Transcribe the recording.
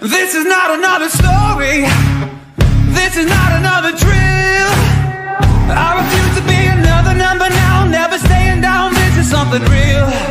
This is not another story. This is not another drill. I refuse to be another number now. Never staying down. This is something real.